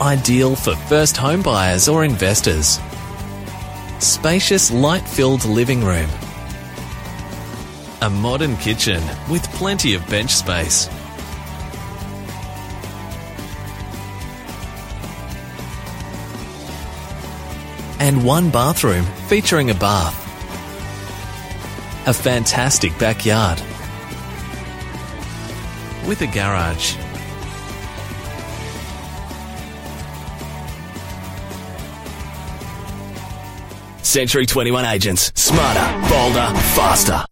ideal for first home buyers or investors. Spacious, light filled living room. A modern kitchen with plenty of bench space. And one bathroom featuring a bath. A fantastic backyard. With a garage. Century 21 agents. Smarter, bolder, faster.